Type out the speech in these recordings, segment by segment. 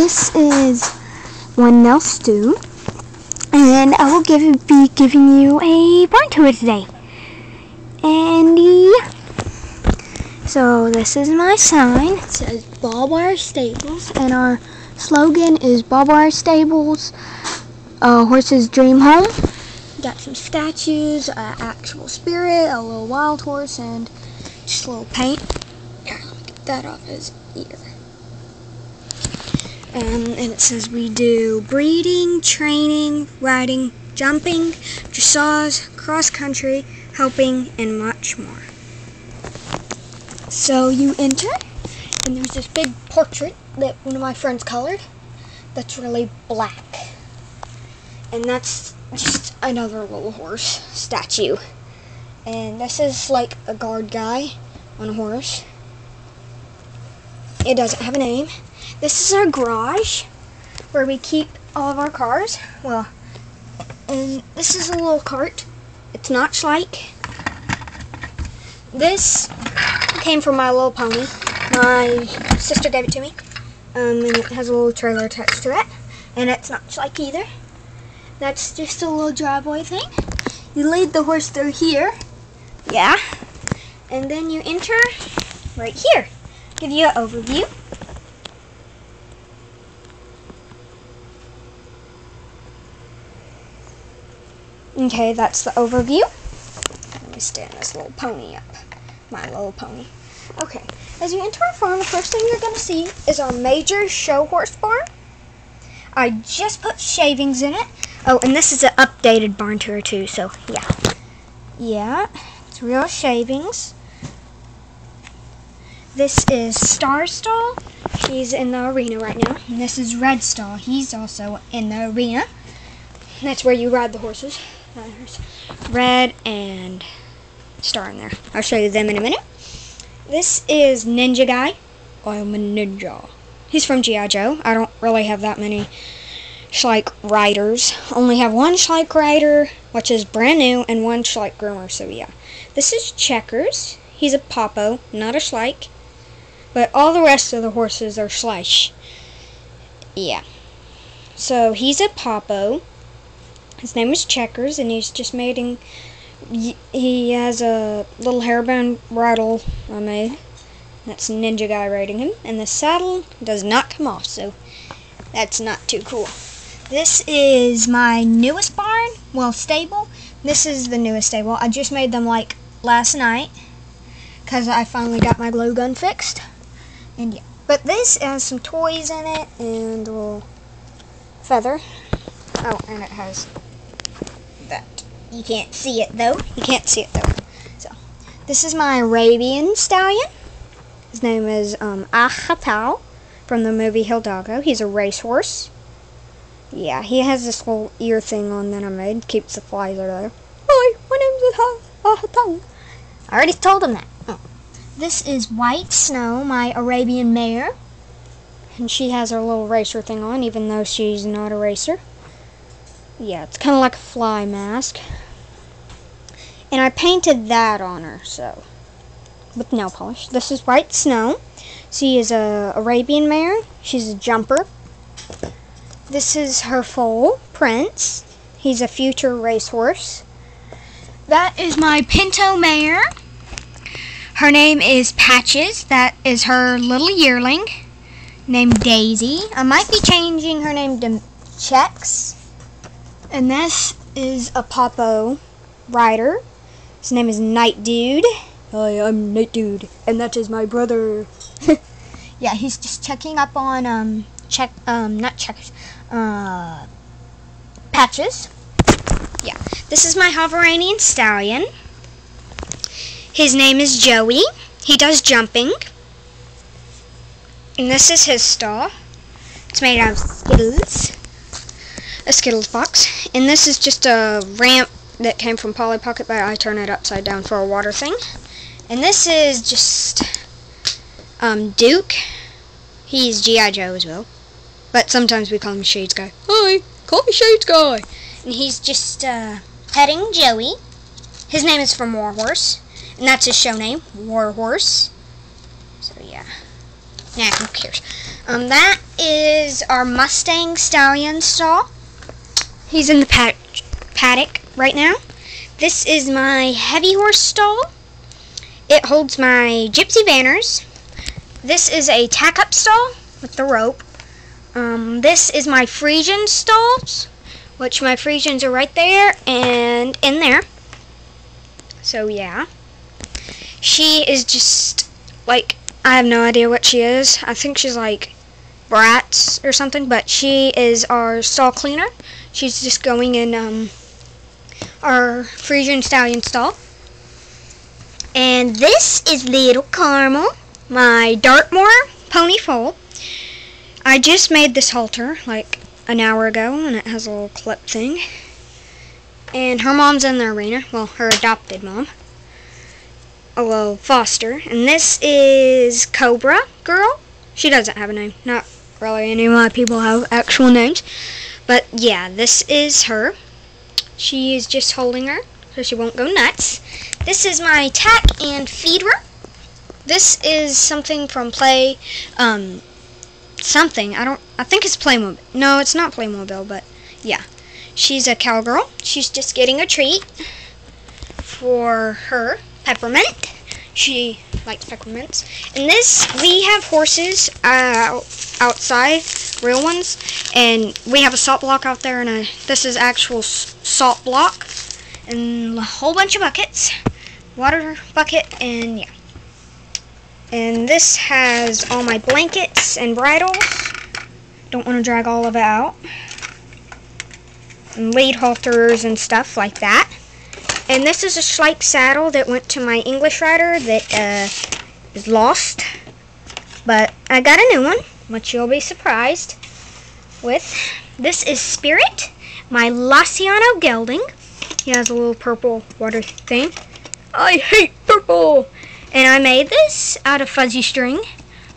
this is one Nell Stew, and I will give be giving you a barn tour today. And yeah. So this is my sign. It says Barbwire Stables, and our slogan is Barbwire Stables, uh, Horse's Dream Home. Got some statues, an actual spirit, a little wild horse, and just a little paint. Get that off his ear. Um, and it says we do breeding, training, riding, jumping, dressage, cross country, helping, and much more. So you enter, and there's this big portrait that one of my friends colored that's really black. And that's just another little horse statue. And this is like a guard guy on a horse. It doesn't have a name. This is our garage where we keep all of our cars. Well, and this is a little cart. It's not Schleich. This came from My Little Pony. My sister gave it to me. Um, and it has a little trailer attached to it. And it's not Schleich either. That's just a little driveway thing. You lead the horse through here. Yeah. And then you enter right here. Give you an overview. Okay, that's the overview. Let me stand this little pony up. My little pony. Okay, as you enter our farm, the first thing you're going to see is our major show horse barn. I just put shavings in it. Oh, and this is an updated barn tour too, so yeah. Yeah, it's real shavings. This is Star Stall. He's in the arena right now. And this is Red Stall. He's also in the arena. That's where you ride the horses. Red and Star in there. I'll show you them in a minute. This is Ninja Guy. I'm a ninja. He's from G.I. Joe. I don't really have that many Schleich riders. Only have one Schleich rider, which is brand new, and one Schleich groomer, so yeah. This is Checkers. He's a Papo, not a Schleich. But all the rest of the horses are Schleich. Yeah. So he's a Papo. His name is Checkers, and he's just mating. He has a little hairband bridle I made. That's Ninja Guy riding him. And the saddle does not come off, so that's not too cool. This is my newest barn, well, stable. This is the newest stable. I just made them like last night because I finally got my glow gun fixed. And yeah, but this has some toys in it and a little feather. Oh, and it has. You can't see it though. You can't see it though. So, this is my Arabian stallion. His name is um, from the movie Hidalgo. He's a racehorse. Yeah, he has this little ear thing on that I made. Keeps the flies out of there. Hi, my name's Al-Hattal. I already told him that. Oh. This is White Snow, my Arabian mare. And she has her little racer thing on, even though she's not a racer. Yeah, it's kind of like a fly mask. And I painted that on her, so. With nail polish. This is White Snow. She is a Arabian mare. She's a jumper. This is her foal, Prince. He's a future racehorse. That is my Pinto mare. Her name is Patches. That is her little yearling named Daisy. I might be changing her name to Chex. And this is a Papo rider. His name is Night Dude. Hi, I'm Night Dude, and that is my brother. yeah, he's just checking up on um check um not checkers uh patches. Yeah, this is my Hanoverian stallion. His name is Joey. He does jumping. And this is his stall. It's made out of Skittles. A Skittles box. And this is just a ramp that came from Polly Pocket, but I turn it upside down for a water thing. And this is just um, Duke. He's G.I. Joe as well. But sometimes we call him Shades Guy. Hi, call me Shades Guy. And he's just uh, petting Joey. His name is from Warhorse. And that's his show name, Warhorse. So yeah. Yeah, who cares? Um, that is our Mustang Stallion stall. He's in the pad- paddock right now. This is my heavy horse stall. It holds my gypsy Vanners. This is a tack up stall with the rope. Um, this is my Friesian stalls, which my Friesians are right there and in there. So yeah. She is just like I have no idea what she is. I think she's like Bratz or something, but she is our stall cleaner. She's just going in um, our Friesian Stallion stall. And this is Little Carmel, my Dartmoor pony foal. I just made this halter like an hour ago, and it has a little clip thing. And her mom's in the arena. Well, her adopted mom. A little foster. And this is Cobra Girl. She doesn't have a name. Not really any of my people have actual names. But yeah, this is her. She is just holding her so she won't go nuts. This is my tack and feeder. This is something from Play, um, something. I don't, I think it's Playmobil. No, it's not Playmobil, but yeah. She's a cowgirl. She's just getting a treat for her, Peppermint. She likes peppermints. And this, we have horses uh, outside, real ones, and we have a salt block out there, and a, this is actual salt block, and a whole bunch of buckets, water bucket, and yeah. And this has all my blankets and bridles. Don't want to drag all of it out. And lead halters and stuff like that. And this is a Schleich saddle that went to my English rider that uh, is lost. But I got a new one, which you'll be surprised with. This is Spirit, my Lusitano gelding. He has a little purple water thing. I hate purple! And I made this out of fuzzy string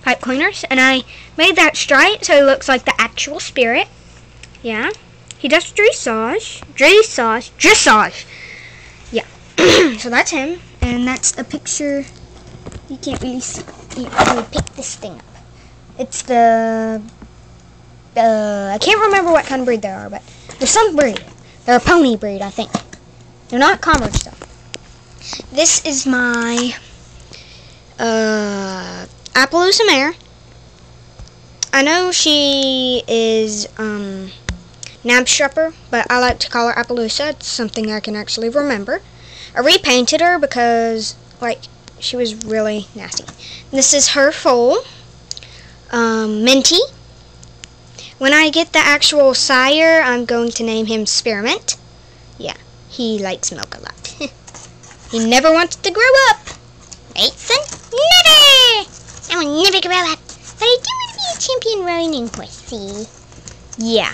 pipe cleaners. And I made that straight so it looks like the actual Spirit. Yeah. He does dressage. Dressage. Dressage. So that's him, and that's a picture. You can't really see. You really pick this thing up. It's the. Uh, I can't remember what kind of breed they are, but they're some breed. They're a pony breed, I think. They're not Commerce though. This is my uh, Appaloosa mare. I know she is um, Knabstrupper, but I like to call her Appaloosa. It's something I can actually remember. I repainted her because, like, she was really nasty. This is her foal, um, Minty. When I get the actual sire, I'm going to name him Spearmint. Yeah, he likes milk a lot. he never wants to grow up. Right, son? Never! I will never grow up. But I do want to be a champion riding see? Yeah.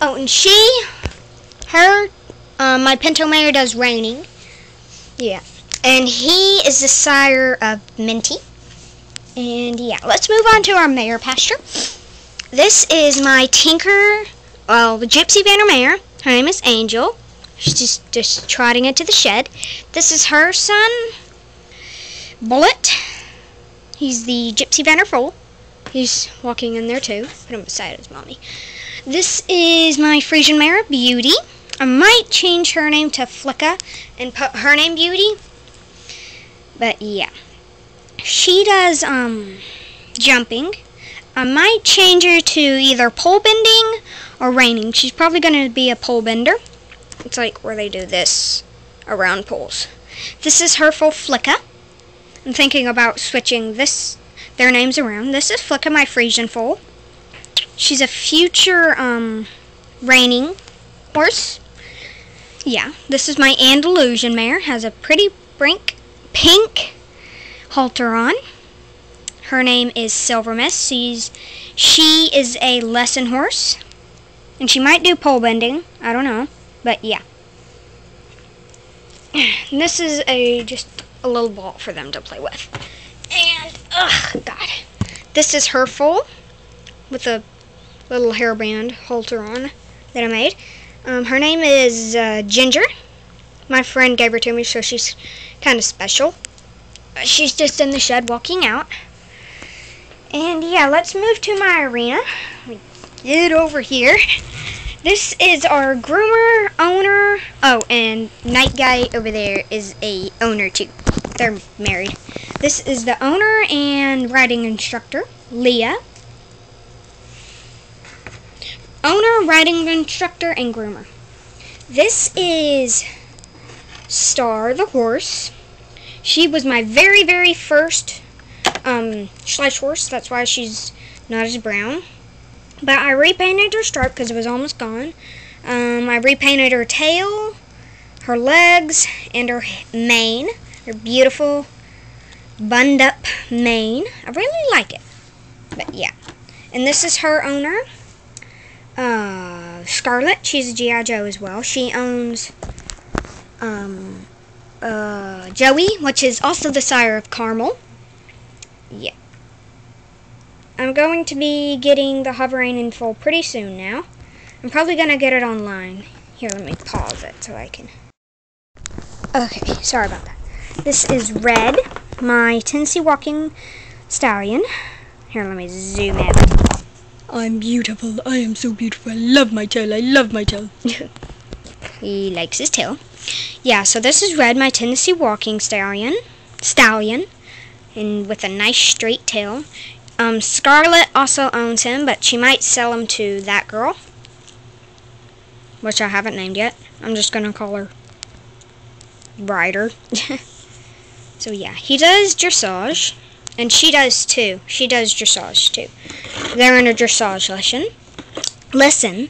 Oh, and she, her, uh, my Pinto Mare does reining. Yeah. And he is the sire of Minty. And yeah, let's move on to our mare pasture. This is my Tinker, well, the Gypsy Vanner mare. Her name is Angel. She's just, just trotting into the shed. This is her son, Bullet. He's the Gypsy Vanner foal. He's walking in there too. Put him beside his mommy. This is my Friesian mare, Beauty. I might change her name to Flicka and put her name Beauty. But yeah. She does um jumping. I might change her to either pole bending or reining. She's probably going to be a pole bender. It's like where they do this around poles. This is her full Flicka. I'm thinking about switching this their names around. This is Flicka, my Friesian foal. She's a future um reining horse. Yeah, this is my Andalusian mare. Has a pretty brink, pink halter on. Her name is Silver Mist. She's, she is a lesson horse. And she might do pole bending. I don't know. But yeah. And this is a just a little ball for them to play with. And, ugh, God. This is her foal with a little hairband halter on that I made. Um, her name is uh, Ginger. My friend gave her to me, so she's kind of special. She's just in the shed walking out. And yeah, let's move to my arena. Get over here. This is our groomer, owner. Oh, and night guy over there is a owner too. They're married. This is the owner and riding instructor, Leah. Owner, riding instructor, and groomer. This is Star the horse. She was my very, very first um, Schleich horse. That's why she's not as brown. But I repainted her stripe because it was almost gone. Um, I repainted her tail, her legs, and her mane. Her beautiful bunned up mane. I really like it. But yeah. And this is her owner. Uh, Scarlet. She's a G.I. Joe as well. She owns um, uh, Joey, which is also the sire of Carmel. Yeah. I'm going to be getting the Hanoverian full pretty soon now. I'm probably going to get it online. Here, let me pause it so I can... Okay, sorry about that. This is Red, my Tennessee Walking Stallion. Here, let me zoom in. I'm beautiful. I am so beautiful. I love my tail. I love my tail. he likes his tail. Yeah, so this is Red, my Tennessee Walking Stallion. Stallion. And with a nice straight tail. Um, Scarlet also owns him, but she might sell him to that girl. Which I haven't named yet. I'm just going to call her Ryder. so yeah, he does dressage. And she does too. She does dressage too. They're in a dressage lesson. Listen.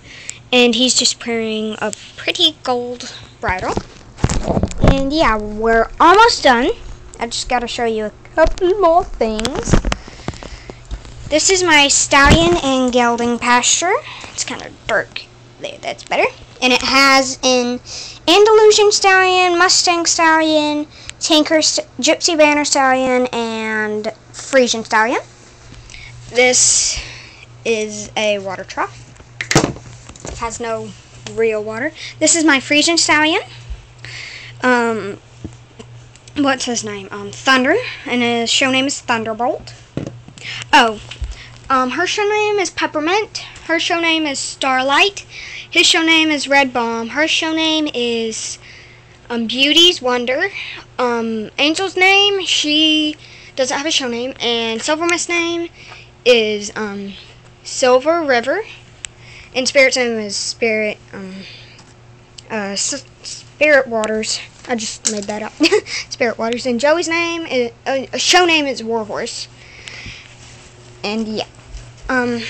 And he's just wearing a pretty gold bridle. And yeah, we're almost done. I just got to show you a couple more things. This is my stallion and gelding pasture. It's kind of dark there. That's better. And it has an Andalusian stallion, Mustang stallion, Tinker, Gypsy Vanner stallion, and Friesian stallion. This is a water trough. It has no real water. This is my Friesian stallion. Um, what's his name? Um, Thunder, and his show name is Thunderbolt. Oh, um, her show name is Peppermint. Her show name is Starlight. His show name is Red Bomb. Her show name is um, Beauty's Wonder. Um, Angel's name, she doesn't have a show name. And Silver Mist name is um, Silver River. And Spirit's name is Spirit, um, uh, Spirit Waters. I just made that up. Spirit Waters. And Joey's name, is, uh, show name is Warhorse. And yeah. Um,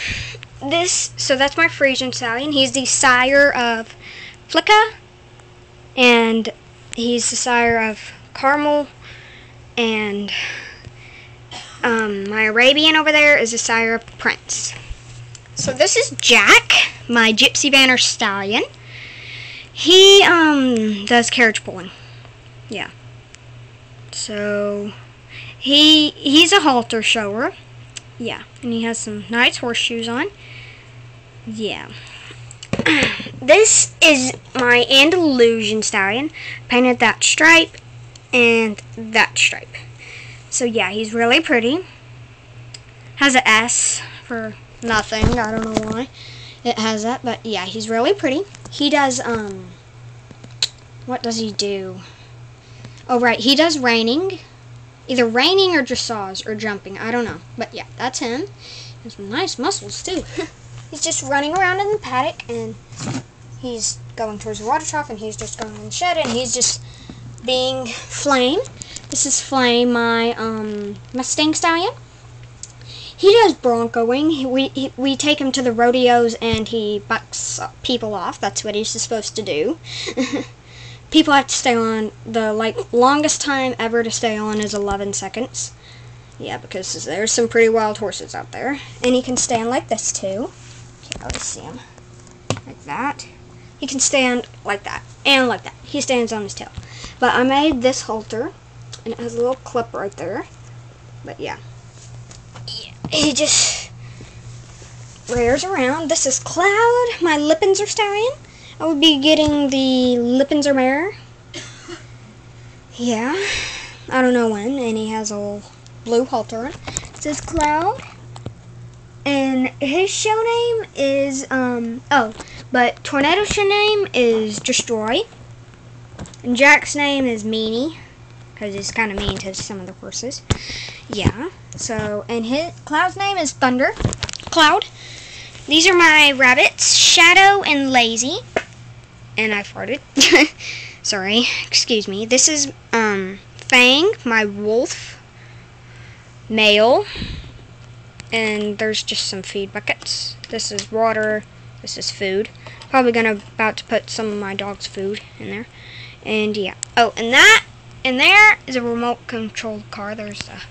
this, so that's my Friesian stallion. He's the sire of Flicka, and he's the sire of Carmel, and um, my Arabian over there is a sire Prince. So this is Jack, my Gypsy Vanner stallion. He um, does carriage pulling. Yeah. So he he's a halter shower. Yeah, and he has some nice horseshoes on. Yeah. this is my Andalusian stallion. Painted that stripe and that stripe. So yeah, he's really pretty. Has an S for nothing. I don't know why it has that, but yeah, he's really pretty. He does, um, what does he do? Oh, right, he does reining. Either reining or dressage or jumping. I don't know. But yeah, that's him. He has nice muscles too. he's just running around in the paddock and he's going towards the water trough and he's just going in the shed and he's just being Flame. This is Flame, my um, Mustang Stallion. He does broncoing. We, he, we take him to the rodeos and he bucks people off. That's what he's supposed to do. people have to stay on. The like longest time ever to stay on is 11 seconds. Yeah, because there's some pretty wild horses out there. And he can stand like this too. Can't really see him. Like that. He can stand like that. And like that. He stands on his tail. But I made this halter. And it has a little clip right there. But yeah. yeah he just rears around. This is Cloud, my Lipizzaner stallion. I will be getting the Lipizzaner mare. Yeah. I don't know when. And he has a blue halter. It says Cloud. and his show name is um oh, but Tornado's show name is Destroy. And Jack's name is Meanie, because he's kind of mean to some of the horses. Yeah. So and his Cloud's name is Thunder. Cloud. These are my rabbits, Shadow and Lazy. And I farted. Sorry, excuse me. This is um Fang, my wolf. Male and there's just some feed buckets. This is water. This is food. Probably gonna about to put some of my dog's food in there. And yeah. Oh, and that in there is a remote controlled car. There's a.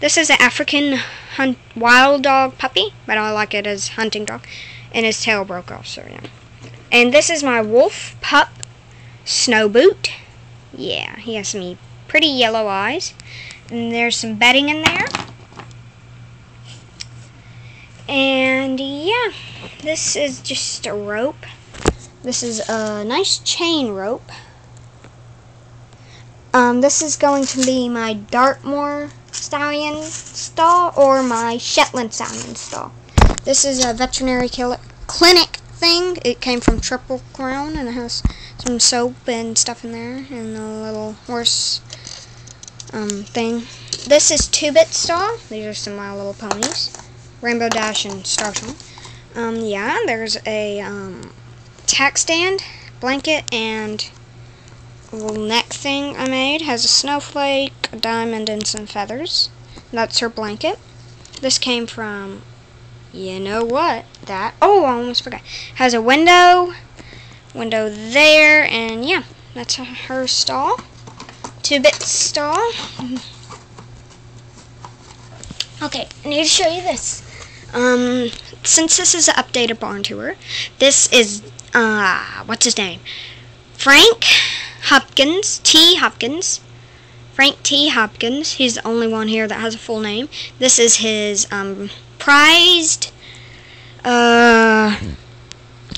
This is an African hunt, wild dog puppy, but I like it as hunting dog. And his tail broke off, so yeah. And this is my wolf pup, Snow Boot. Yeah, he has some pretty yellow eyes. And there's some bedding in there. And yeah, this is just a rope. This is a nice chain rope. Um, this is going to be my Dartmoor Stallion stall or my Shetland Stallion stall. This is a veterinary clinic thing. It came from Triple Crown and it has some soap and stuff in there and a little horse um, thing. This is Two Bit Stall. These are some my little ponies. Rainbow Dash and Starsong. Um, yeah, there's a um, tack stand, blanket, and a next thing I made. Has a snowflake, a diamond, and some feathers. That's her blanket. This came from, you know what, that, oh, I almost forgot. Has a window, window there, and yeah, that's her stall. Two-bit stall. Okay, I need to show you this. Um, since this is an updated barn tour, this is, uh, what's his name? Frank Hopkins, T. Hopkins. Frank T. Hopkins. He's the only one here that has a full name. This is his, um, prized, uh,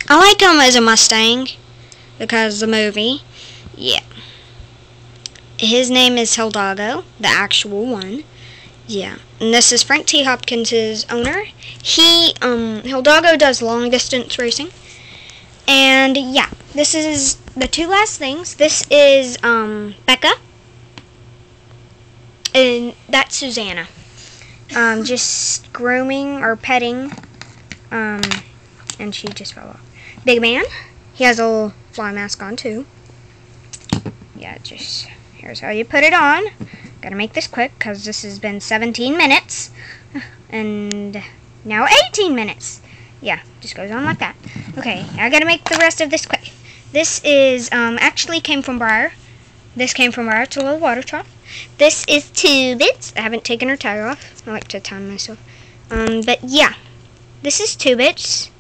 I like him as a Mustang because the movie. Yeah. His name is Hidalgo, the actual one. Yeah, and this is Frank T. Hopkins' owner. He, um, Hidalgo does long distance racing. And yeah, this is the two last things. This is, um, Becca. And that's Susanna. Um, just grooming or petting. Um, and she just fell off. Big man. He has a little fly mask on too. Yeah, just, here's how you put it on. Gotta make this quick because this has been 17 minutes. And now 18 minutes. Yeah, just goes on like that. Okay, I gotta make the rest of this quick. This is, um, actually came from Breyer. This came from Breyer. It's a little water trough. This is two bits. I haven't taken her tag off. I like to time myself. Um, but yeah. This is two bits.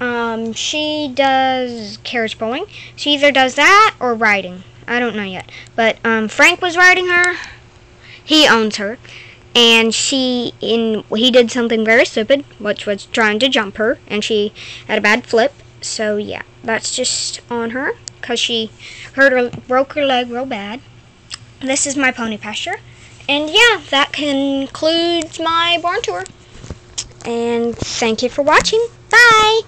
Um, she does carriage pulling. She either does that or riding. I don't know yet. But, um, Frank was riding her he owns her and she in he did something very stupid which was trying to jump her and she had a bad flip so yeah that's just on her because she hurt her broke her leg real bad. This is my pony pasture. And yeah that concludes my barn tour. And thank you for watching. Bye